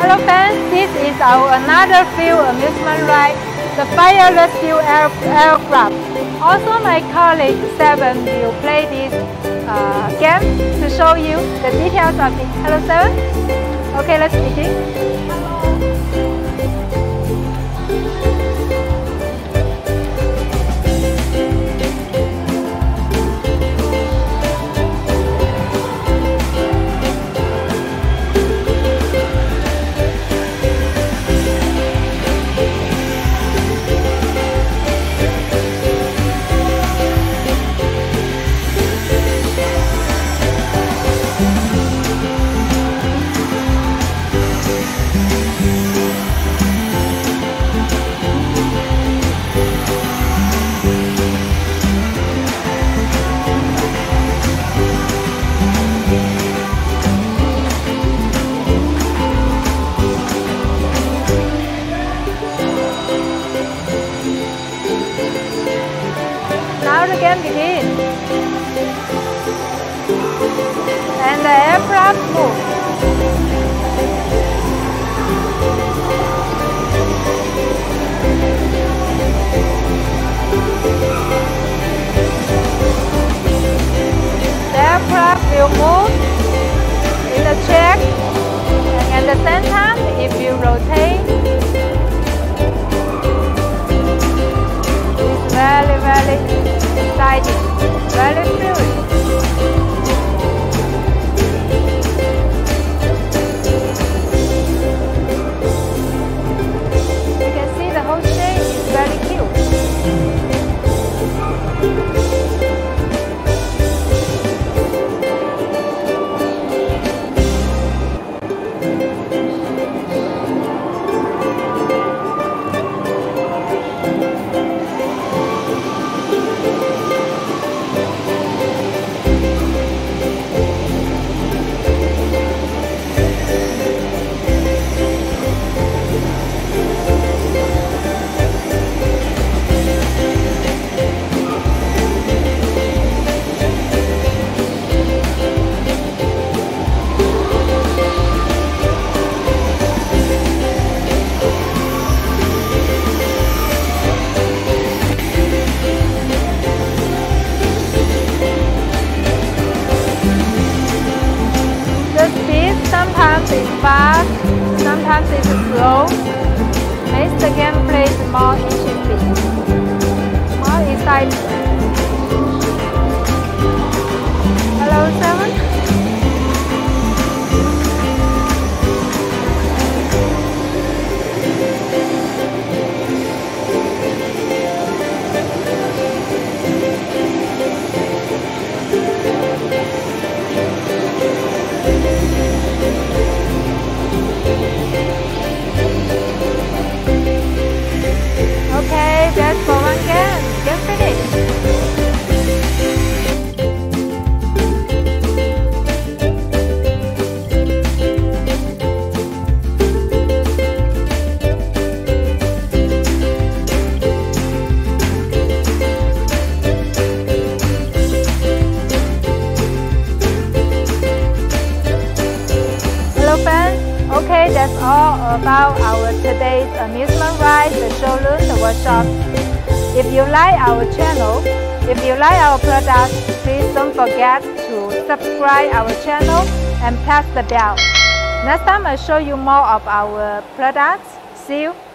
Hello fans, this is our another field amusement ride, the Fire Rescue Air Aircraft. Also my colleague Seven will play this uh, game to show you the details of it. Hello Seven? Okay, let's begin. Now the. And the aircraft moves. The aircraft will move in the track and at the same time if you rotate sometimes is slow. Makes the gameplay more interesting, more exciting. Okay, that's all about our today's amusement ride, the showroom, the workshop. If you like our channel, if you like our products, please don't forget to subscribe our channel and press the bell. Next time I'll show you more of our products. See you.